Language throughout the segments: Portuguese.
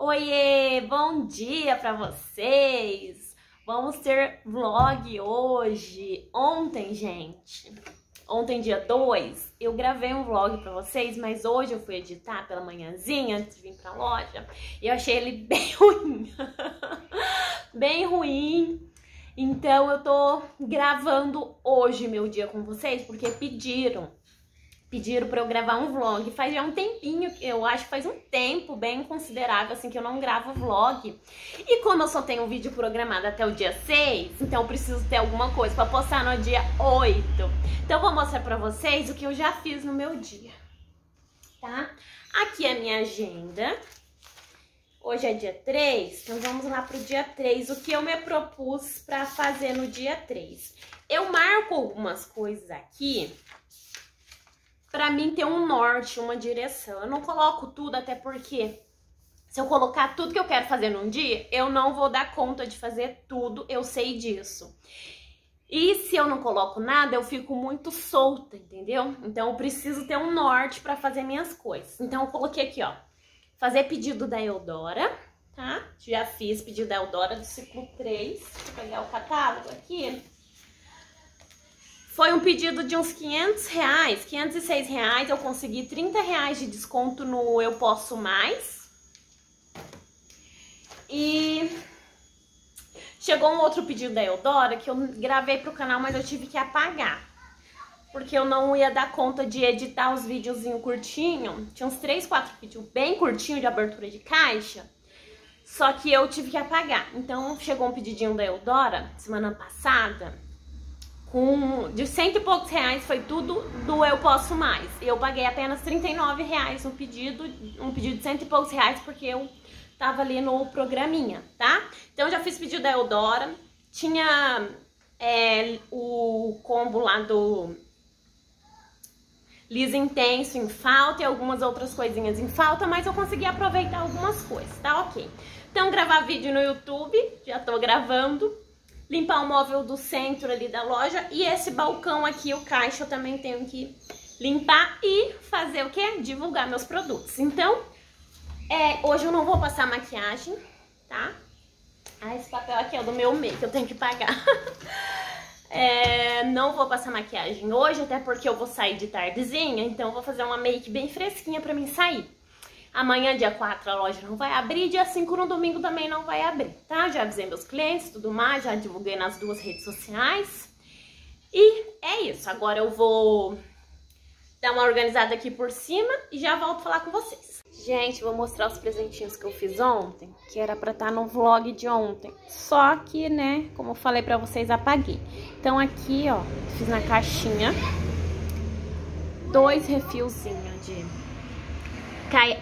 Oiê, bom dia para vocês! Vamos ter vlog hoje. Ontem, gente, ontem dia 2, eu gravei um vlog para vocês, mas hoje eu fui editar pela manhãzinha antes de vir pra loja e eu achei ele bem ruim. bem ruim. Então eu tô gravando hoje meu dia com vocês porque pediram pediram para eu gravar um vlog. Faz já um tempinho, eu acho que faz um tempo bem considerável assim que eu não gravo vlog. E como eu só tenho um vídeo programado até o dia 6, então eu preciso ter alguma coisa para postar no dia 8. Então eu vou mostrar para vocês o que eu já fiz no meu dia. Tá? Aqui é a minha agenda. Hoje é dia 3, então vamos lá pro dia 3, o que eu me propus para fazer no dia 3. Eu marco algumas coisas aqui para mim ter um norte, uma direção. Eu não coloco tudo, até porque se eu colocar tudo que eu quero fazer num dia, eu não vou dar conta de fazer tudo, eu sei disso. E se eu não coloco nada, eu fico muito solta, entendeu? Então eu preciso ter um norte para fazer minhas coisas. Então eu coloquei aqui, ó, fazer pedido da Eudora, tá? Já fiz pedido da Eudora do ciclo 3. Vou pegar o catálogo aqui. Foi um pedido de uns 500 reais, 506 reais. Eu consegui 30 reais de desconto no Eu Posso Mais. E chegou um outro pedido da Eudora que eu gravei pro canal, mas eu tive que apagar. Porque eu não ia dar conta de editar os videozinhos curtinho. Tinha uns 3, 4 vídeos bem curtinho de abertura de caixa. Só que eu tive que apagar. Então chegou um pedidinho da Eudora semana passada com de cento e poucos reais foi tudo do Eu Posso Mais. Eu paguei apenas 39 reais um pedido, um pedido de cento e poucos reais porque eu tava ali no programinha, tá? Então já fiz pedido da Eudora, tinha é, o combo lá do Liso Intenso em falta e algumas outras coisinhas em falta, mas eu consegui aproveitar algumas coisas, tá ok? Então gravar vídeo no YouTube, já tô gravando, limpar o móvel do centro ali da loja e esse balcão aqui, o caixa, eu também tenho que limpar e fazer o que? Divulgar meus produtos. Então, é, hoje eu não vou passar maquiagem, tá? Ah, esse papel aqui é do meu que eu tenho que pagar. é, não vou passar maquiagem hoje, até porque eu vou sair de tardezinha, então vou fazer uma make bem fresquinha pra mim sair. Amanhã, dia 4, a loja não vai abrir. Dia 5, no domingo, também não vai abrir, tá? Já avisei meus clientes tudo mais, já divulguei nas duas redes sociais. E é isso. Agora eu vou dar uma organizada aqui por cima e já volto falar com vocês. Gente, vou mostrar os presentinhos que eu fiz ontem, que era pra estar tá no vlog de ontem. Só que, né, como eu falei pra vocês, apaguei. Então aqui, ó, fiz na caixinha dois refilzinhos de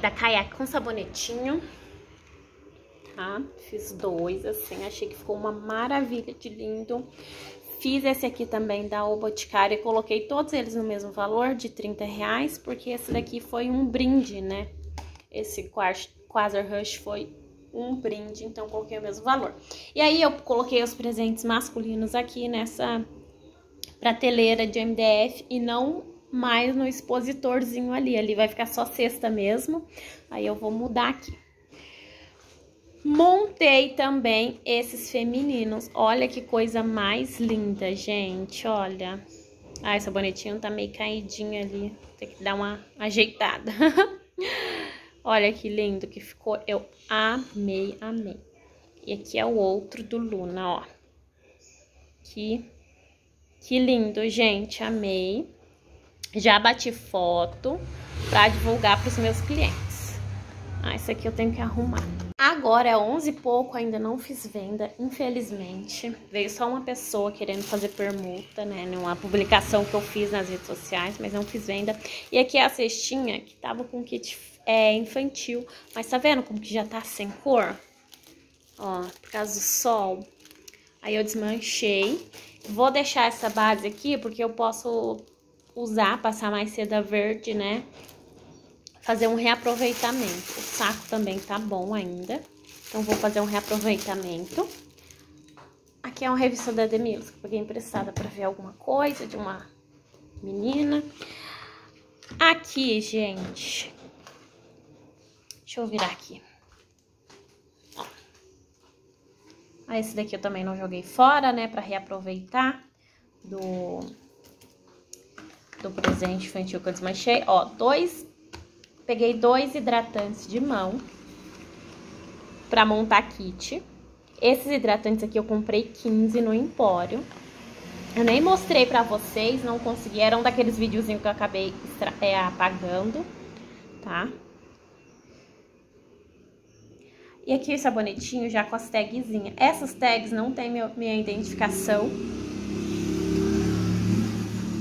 da caiaque com sabonetinho, tá? Fiz dois, assim, achei que ficou uma maravilha de lindo. Fiz esse aqui também da O Boticário e coloquei todos eles no mesmo valor, de 30 reais, porque esse daqui foi um brinde, né? Esse Quasar Rush foi um brinde, então coloquei o mesmo valor. E aí eu coloquei os presentes masculinos aqui nessa prateleira de MDF e não mais no expositorzinho ali. Ali vai ficar só cesta mesmo. Aí eu vou mudar aqui. Montei também esses femininos. Olha que coisa mais linda, gente. Olha. Ah, esse bonetinho tá meio caidinho ali. Tem que dar uma ajeitada. Olha que lindo que ficou. Eu amei, amei. E aqui é o outro do Luna, ó. Que, que lindo, gente. Amei. Já bati foto para divulgar para os meus clientes. Ah, isso aqui eu tenho que arrumar. Agora é 11 e pouco, ainda não fiz venda, infelizmente. Veio só uma pessoa querendo fazer permuta, né? Numa publicação que eu fiz nas redes sociais, mas não fiz venda. E aqui é a cestinha que tava com kit é, infantil. Mas tá vendo como que já tá sem cor? Ó, por causa do sol. Aí eu desmanchei. Vou deixar essa base aqui porque eu posso usar, passar mais seda verde, né? Fazer um reaproveitamento. O saco também tá bom ainda. Então, vou fazer um reaproveitamento. Aqui é uma revista da Demils, que eu peguei emprestada para ver alguma coisa de uma menina. Aqui, gente. Deixa eu virar aqui. Ah, esse daqui eu também não joguei fora, né? Pra reaproveitar do, do presente infantil que eu desmanchei. Ó, dois... Peguei dois hidratantes de mão pra montar kit. Esses hidratantes aqui eu comprei 15 no Empório. Eu nem mostrei pra vocês, não consegui. Eram daqueles videozinhos que eu acabei é, apagando, tá? E aqui o sabonetinho já com as tagzinhas. Essas tags não tem minha identificação.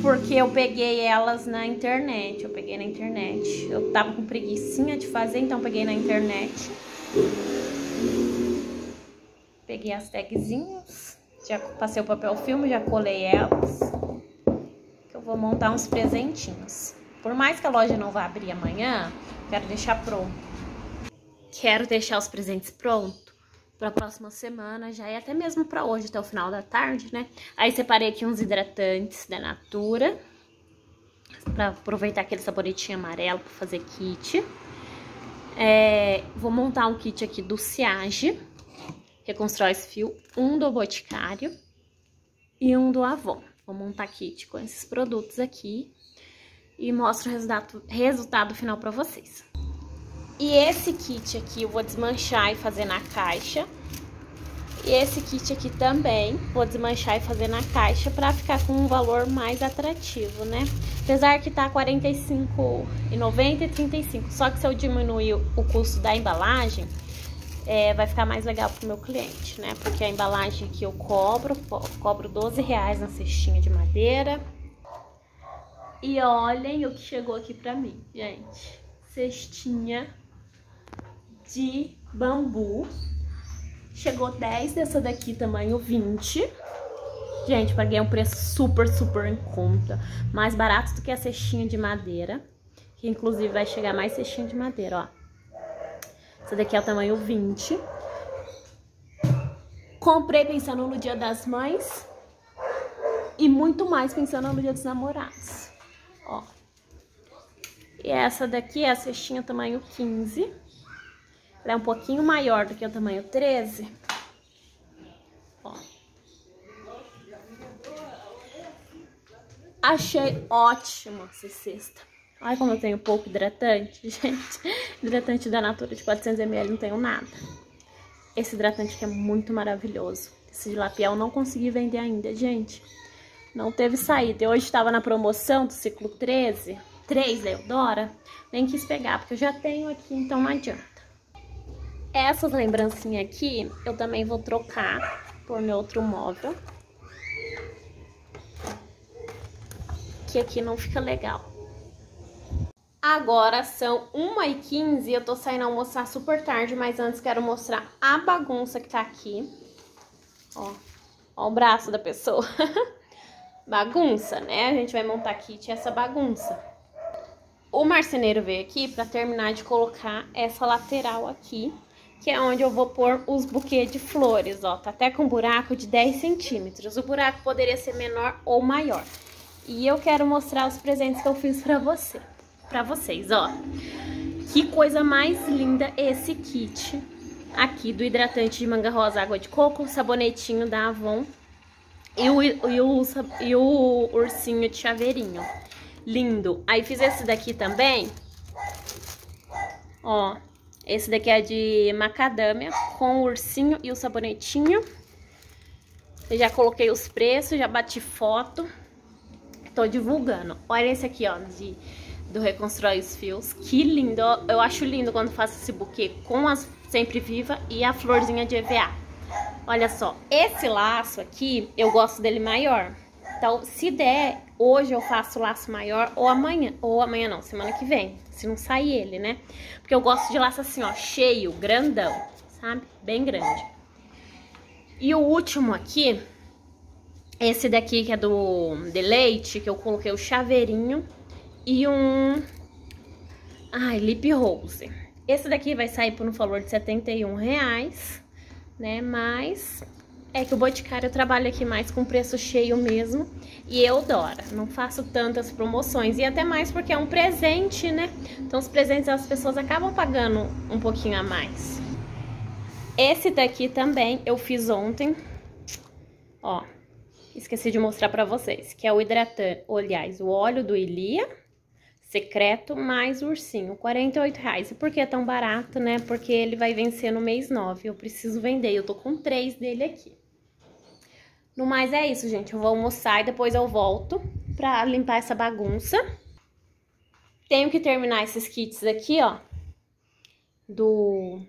Porque eu peguei elas na internet. Eu peguei na internet. Eu tava com preguiçinha de fazer, então peguei na internet. Peguei as tagzinhas. Já passei o papel filme, já colei elas. Eu vou montar uns presentinhos. Por mais que a loja não vá abrir amanhã, quero deixar pronto quero deixar os presentes prontos para a próxima semana, já é até mesmo para hoje, até o final da tarde, né? Aí separei aqui uns hidratantes da Natura, para aproveitar aquele saboretinho amarelo para fazer kit. É, vou montar um kit aqui do Ciage, Reconstrói esse fio, um do Boticário e um do Avon. Vou montar kit com esses produtos aqui e mostro o resultado, resultado final para vocês. E esse kit aqui eu vou desmanchar e fazer na caixa. E esse kit aqui também vou desmanchar e fazer na caixa pra ficar com um valor mais atrativo, né? Apesar que tá R$45,90 e 35. Só que se eu diminuir o custo da embalagem, é, vai ficar mais legal pro meu cliente, né? Porque a embalagem que eu cobro, cobro 12 reais na cestinha de madeira. E olhem o que chegou aqui pra mim, gente. Cestinha de bambu. Chegou 10 dessa daqui, tamanho 20. Gente, paguei um preço super, super em conta. Mais barato do que a cestinha de madeira. Que inclusive vai chegar mais cestinha de madeira, ó. Essa daqui é o tamanho 20. Comprei pensando no dia das mães. E muito mais pensando no dia dos namorados. Ó. E essa daqui é a cestinha tamanho 15. Ela é um pouquinho maior do que o tamanho 13. Ó. Achei ótimo essa cesta. Olha como eu tenho pouco hidratante, gente. Hidratante da Natura de 400ml, não tenho nada. Esse hidratante aqui é muito maravilhoso. Esse de lapiel eu não consegui vender ainda, gente. Não teve saída. hoje estava na promoção do ciclo 13, 3 da Eudora. Nem quis pegar, porque eu já tenho aqui, então não adianta. Essas lembrancinhas aqui, eu também vou trocar por meu outro móvel. Que aqui não fica legal. Agora são 1h15 eu tô saindo almoçar super tarde, mas antes quero mostrar a bagunça que tá aqui. Ó, ó o braço da pessoa. bagunça, né? A gente vai montar kit essa bagunça. O marceneiro veio aqui pra terminar de colocar essa lateral aqui que é onde eu vou pôr os buquês de flores, ó. Tá até com um buraco de 10 centímetros. O buraco poderia ser menor ou maior. E eu quero mostrar os presentes que eu fiz pra você, pra vocês, ó. Que coisa mais linda esse kit aqui do hidratante de manga rosa, água de coco, sabonetinho da Avon e o, e o, e o ursinho de chaveirinho. Lindo. Aí fiz esse daqui também, ó, esse daqui é de macadâmia, com o ursinho e o sabonetinho. Eu já coloquei os preços, já bati foto. Tô divulgando. Olha esse aqui, ó, de, do Reconstrói os Fios. Que lindo. Eu acho lindo quando faço esse buquê com as Sempre Viva e a florzinha de EVA. Olha só, esse laço aqui, eu gosto dele maior. Então, se der, hoje eu faço laço maior ou amanhã, ou amanhã não, semana que vem, se não sair ele, né? Porque eu gosto de laço assim, ó, cheio, grandão, sabe? Bem grande. E o último aqui, esse daqui que é do de leite, que eu coloquei o chaveirinho e um... Ai, lip rose. Esse daqui vai sair por um valor de 71 reais, né? Mas é que o Boticário eu trabalho aqui mais com preço cheio mesmo. E eu, Dora, não faço tantas promoções. E até mais porque é um presente, né? Então os presentes as pessoas acabam pagando um pouquinho a mais. Esse daqui também eu fiz ontem. Ó, esqueci de mostrar pra vocês, que é o hidratante, aliás, o óleo do Ilia secreto mais ursinho, 48 reais. E por que é tão barato, né? Porque ele vai vencer no mês 9, eu preciso vender, eu tô com três dele aqui. No mais é isso, gente, eu vou almoçar e depois eu volto pra limpar essa bagunça. Tenho que terminar esses kits aqui, ó, do...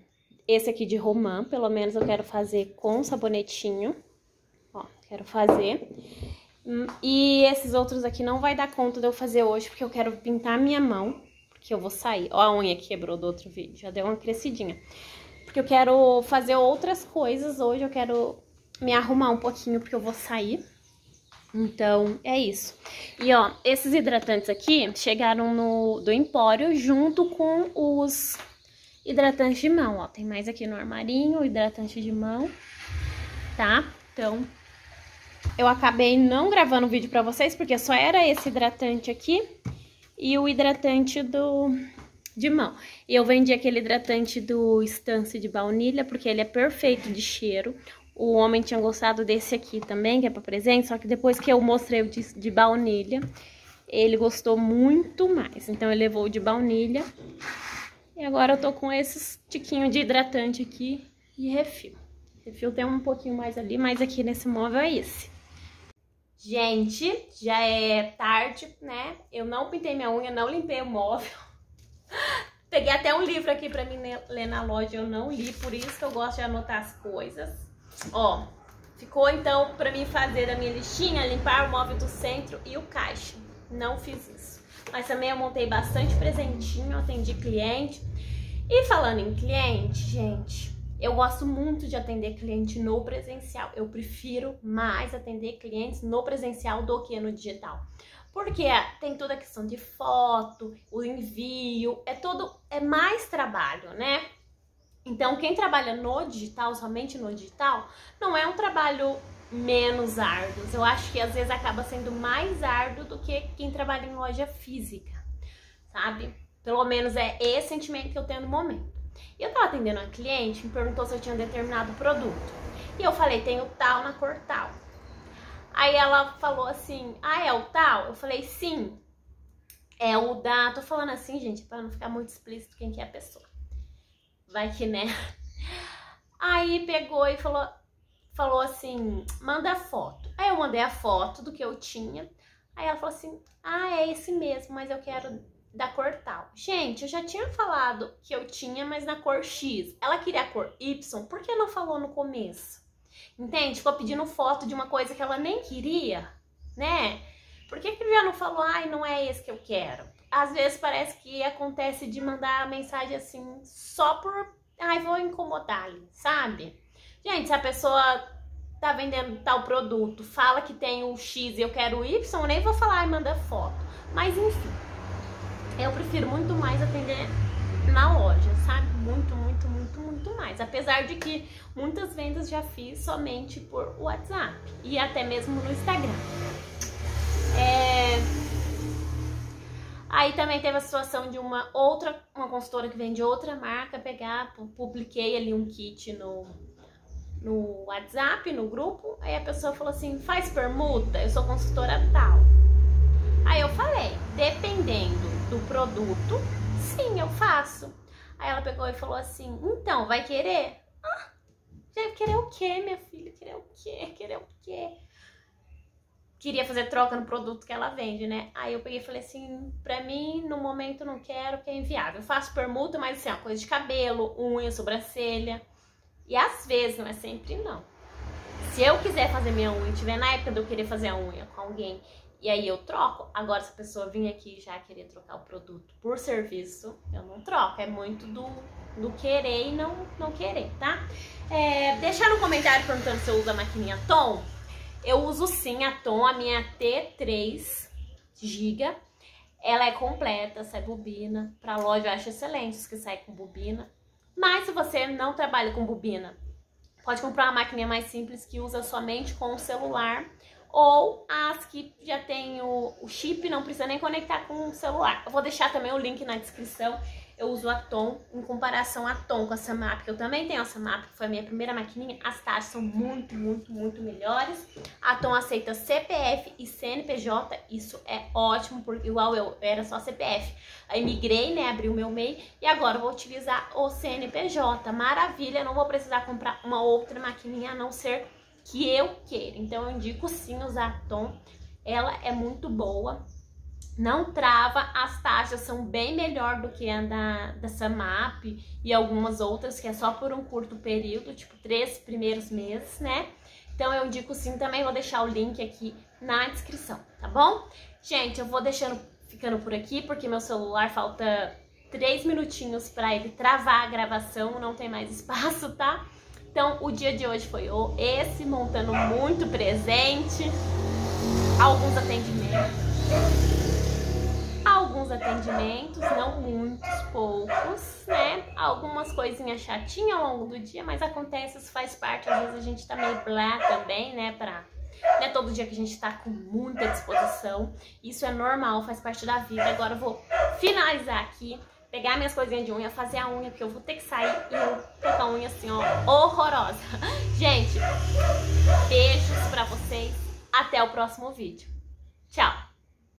Esse aqui de romã, pelo menos eu quero fazer com sabonetinho, ó, quero fazer. E esses outros aqui não vai dar conta de eu fazer hoje, porque eu quero pintar minha mão, porque eu vou sair. Ó, a unha quebrou do outro vídeo, já deu uma crescidinha. Porque eu quero fazer outras coisas hoje, eu quero me arrumar um pouquinho, porque eu vou sair. Então, é isso. E, ó, esses hidratantes aqui chegaram no, do Empório junto com os hidratantes de mão, ó. Tem mais aqui no armarinho, hidratante de mão, tá? Então, eu acabei não gravando vídeo pra vocês, porque só era esse hidratante aqui e o hidratante do de mão. E eu vendi aquele hidratante do Stance de baunilha, porque ele é perfeito de cheiro. O homem tinha gostado desse aqui também, que é pra presente, só que depois que eu mostrei o de, de baunilha, ele gostou muito mais. Então, ele levou o de baunilha. E agora eu tô com esses tiquinhos de hidratante aqui e refil. Refil tem um pouquinho mais ali, mas aqui nesse móvel é esse. Gente, já é tarde, né? Eu não pintei minha unha, não limpei o móvel. Peguei até um livro aqui pra mim ler na loja, eu não li, por isso que eu gosto de anotar as coisas. Ó, ficou então pra mim fazer da minha listinha, limpar o móvel do centro e o caixa. Não fiz isso. Mas também eu montei bastante presentinho, atendi cliente. E falando em cliente, gente, eu gosto muito de atender cliente no presencial. Eu prefiro mais atender clientes no presencial do que no digital. Porque tem toda a questão de foto, o envio, é todo é mais trabalho, né? Então, quem trabalha no digital, somente no digital, não é um trabalho menos árduo. Eu acho que às vezes acaba sendo mais árduo do que quem trabalha em loja física, sabe? Pelo menos é esse sentimento que eu tenho no momento. E eu tava atendendo uma cliente, me perguntou se eu tinha determinado produto. E eu falei, tenho tal na cor tal. Aí ela falou assim, ah, é o tal? Eu falei, sim. É o da... Tô falando assim, gente, pra não ficar muito explícito quem que é a pessoa. Vai que, né? Aí pegou e falou, falou assim, manda foto. Aí eu mandei a foto do que eu tinha. Aí ela falou assim, ah, é esse mesmo, mas eu quero da cor tal. Gente, eu já tinha falado que eu tinha, mas na cor X. Ela queria a cor Y, por que não falou no começo? Entende? Ficou pedindo foto de uma coisa que ela nem queria, né? Por que, que já não falou, ai, não é esse que eu quero? Às vezes parece que acontece de mandar a mensagem assim, só por, ai, vou incomodar sabe? Gente, se a pessoa tá vendendo tal produto, fala que tem o X e eu quero o Y, eu nem vou falar, ai, manda foto. Mas enfim eu prefiro muito mais atender na loja, sabe? Muito, muito, muito, muito mais. Apesar de que muitas vendas já fiz somente por WhatsApp e até mesmo no Instagram. É... Aí também teve a situação de uma outra, uma consultora que vende outra marca pegar, publiquei ali um kit no, no WhatsApp, no grupo, aí a pessoa falou assim, faz permuta, eu sou consultora tal. Aí eu falei, dependendo do produto, sim, eu faço. Aí ela pegou e falou assim, então, vai querer? Ah, vai querer o quê, minha filha? Querer o quê? Querer o quê? Queria fazer troca no produto que ela vende, né? Aí eu peguei e falei assim, pra mim, no momento não quero, que é inviável. Eu faço permuta, mas assim, uma coisa de cabelo, unha, sobrancelha. E às vezes, não é sempre não. Se eu quiser fazer minha unha, tiver na época de eu querer fazer a unha com alguém e aí eu troco. Agora, se a pessoa vir aqui já querer trocar o produto por serviço, eu não troco. É muito do, do querer e não, não querer, tá? É, deixar no comentário perguntando se eu uso a maquininha Tom. Eu uso sim a Tom, a minha T3 GB. Ela é completa, sai bobina. Pra loja eu acho excelente os que saem com bobina. Mas se você não trabalha com bobina, pode comprar uma maquininha mais simples que usa somente com o celular ou as que já tem o, o chip, não precisa nem conectar com o celular. Eu vou deixar também o link na descrição. Eu uso a Tom em comparação a Tom com a Samap, que eu também tenho a Samap, que foi a minha primeira maquininha, as taxas são muito, muito, muito melhores. A Tom aceita CPF e CNPJ, isso é ótimo, porque igual eu era só CPF. Aí migrei, né, abri o meu MEI e agora vou utilizar o CNPJ. Maravilha, não vou precisar comprar uma outra maquininha a não ser que eu queira. Então eu indico sim usar a Tom, ela é muito boa não trava, as taxas são bem melhor do que a da, da Samap e algumas outras que é só por um curto período, tipo três primeiros meses, né? Então eu indico sim, também vou deixar o link aqui na descrição, tá bom? Gente, eu vou deixando, ficando por aqui porque meu celular falta três minutinhos para ele travar a gravação, não tem mais espaço, tá? Então o dia de hoje foi esse, montando muito presente, alguns atendimentos alguns atendimentos, não muitos, poucos, né? Algumas coisinhas chatinhas ao longo do dia, mas acontece, isso faz parte. Às vezes a gente tá meio blá também, né? Pra, né? Todo dia que a gente tá com muita disposição. Isso é normal, faz parte da vida. Agora eu vou finalizar aqui, pegar minhas coisinhas de unha, fazer a unha, porque eu vou ter que sair e eu tô com a unha assim, ó, horrorosa. Gente, beijos pra vocês. Até o próximo vídeo. Tchau!